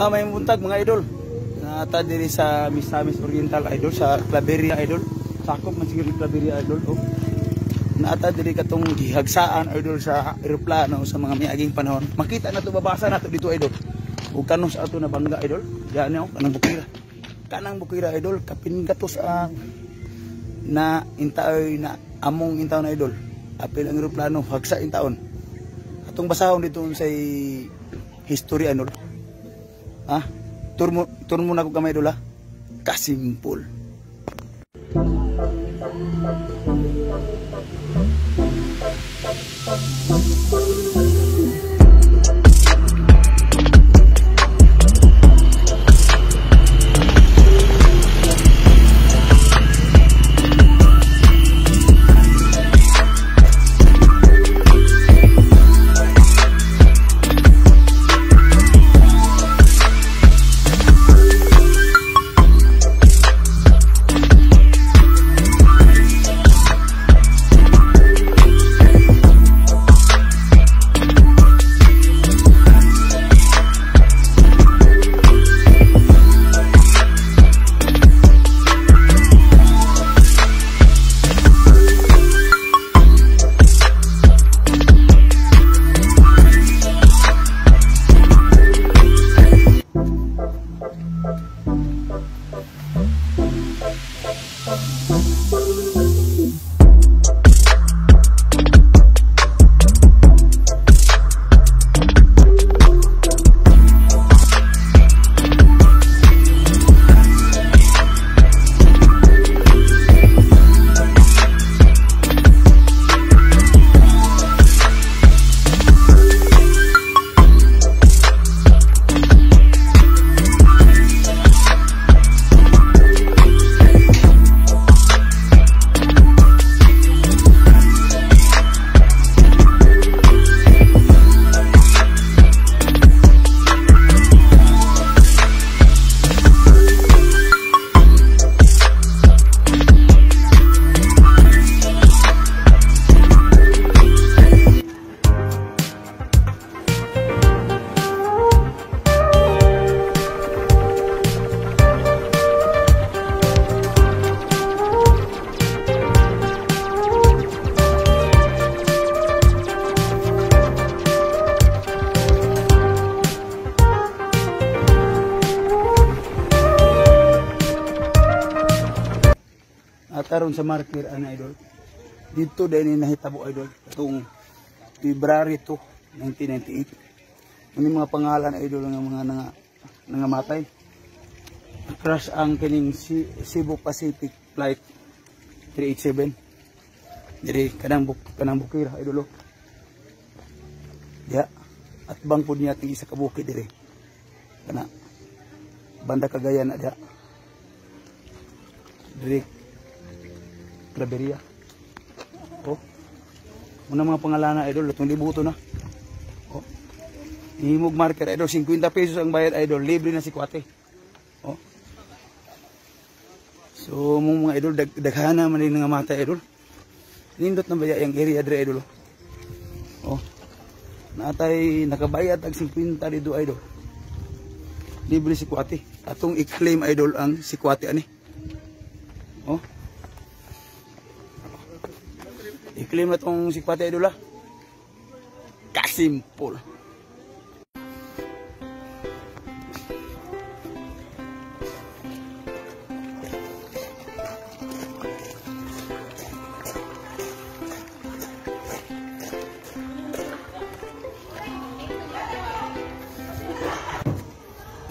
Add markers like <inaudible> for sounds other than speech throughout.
Ah, may buntag mga idol. Nata diri sa Misamis Oriental idol sa Claveria idol. Sakop man siguro Claveria idol. Oh. Naata diri katong gihagsaan idol sa eroplano sa mga miaging panahon. Makita na to babasa na to dito idol. Ug kanong sa ato na bangga idol. Diyan oh, kanang bukira. Kanang bukira idol kapin gatos ang na intaoy na among intaon na idol. Apil ang eroplano hagsa intaon. Atong basahon dito sa history idol. Ah, tour mo, tour mo na ko kamay idol ha. Kasimpol. At karon sa marker ana idol. Dito din ni nahitabo idol katong February 2, 1998. Ano mga pangalan idol ng mga nga nangamatay. Crash ang kining Cebu Pacific flight 387. Diri kanang buk kanang bukira idol. oh. Ya. At bang pud niya isa ka bukid diri. Kana banda Cagayan na diha. Diri Claveria. Oh. Muna mga pangalan idol, itong libuto na. Oh. Himog marker idol, 50 pesos ang bayad idol, libre na si Kwate. Oh. So, mong mga idol, dag daghana man din nga mata idol. Nindot na baya yung area dre idol. Oh. Natay nakabayad tag 50 dito idol. Libre si Kwate. Atong i-claim idol ang si Kwate ani. Oh. I-claim na tong sikwate idol ah. Kasimpol.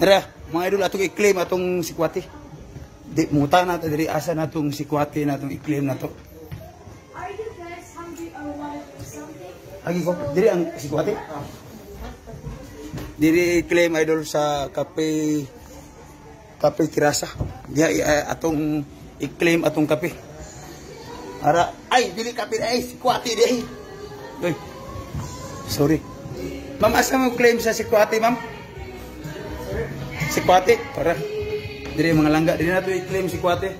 Tara, mga idol atong i-claim atong sikwate. Di muta na diri asa natong sikwate natong i-claim na to. Lagi ko, diri ang sikwate. Diri claim idol sa kape kape kirasa. Diya i- atong i-claim atong kape. Ara, ay dili kape ay sikwate di. Uy. Sorry. Ma'am, asa mo claim sa sikwate, ma'am? Sikwate, para. Diri mga langga, diri nato i-claim sikwate.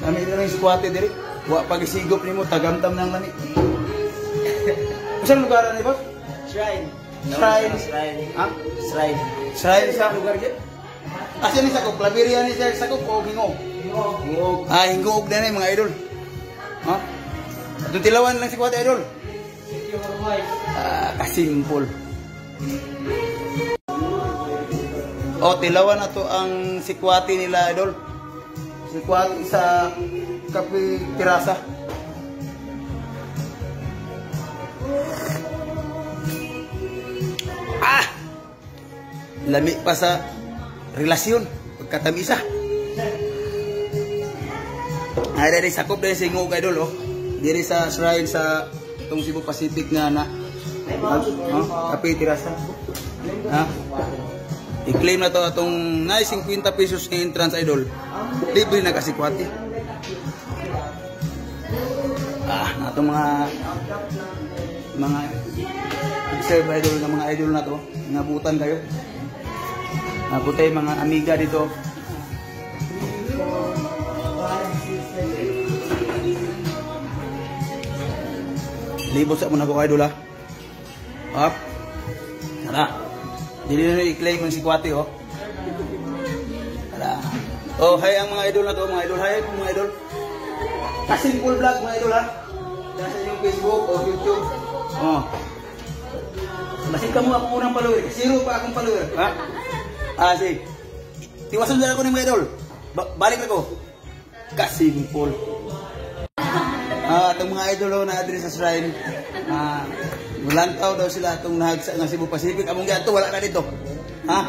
Kami diri sikwate diri. Wa pagisigop nimo tagamtam nang lani. <laughs> Usan lugar ni boss? Shrine. Shrine. Shrine. Ha? Shrine. Shrine sa lugar dyan. Asa ni sa ko? Klaberia ni siya sa ko o hingo? Ngog. Ah, hingoog na na mga idol. Ha? Ito tilawan lang si Kuwate idol. Ah, kasimpol. O, tilawan na to ang sikwati nila, idol. Sikwati sa Kapi Tirasa. Lami pa sa relasyon. Pagkatamisa. Ay, dari sakop dari sa ingog, idol, oh. Diri sa shrine sa itong Cebu Pacific nga na. Oh, Kapi Tirasa. Ha? I-claim na to atong na 50 pesos ng entrance idol. Libre na kasi kwati. Ah, na itong mga mga observe idol ng mga idol na to. Nabutan kayo. Nabutay mga amiga dito. Libot sa muna ko idol ha. Up. Tara. Dili na i-claim yung si Kwate, oh. Tara. Oh, hi ang mga idol na to, mga idol. Po mga idol. Kasing full vlog, mga idol, ha. Nasa yung Facebook o YouTube. Oh. Basit ka mo ako unang follower. Zero pa akong follower. Ha? Ah, sige. Tiwasan na ako ng mga idol. Ba- balik ako. Kasing full. Ah, itong mga idolo na adres sa shrine, ah, mulantaw daw sila itong nahagsa ng Cebu Pacific. Among gato, wala na dito. Ha?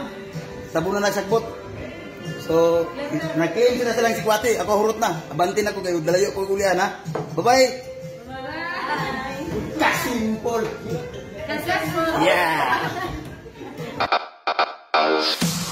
Tabo na nagsakbot. So, na-claim sila silang si Kwate. Ako hurot na. Abantin ako kayo. Dalayo ko kulian, ha? Bye-bye! Kasimpol! Successful. Yeah! <laughs> Podcast.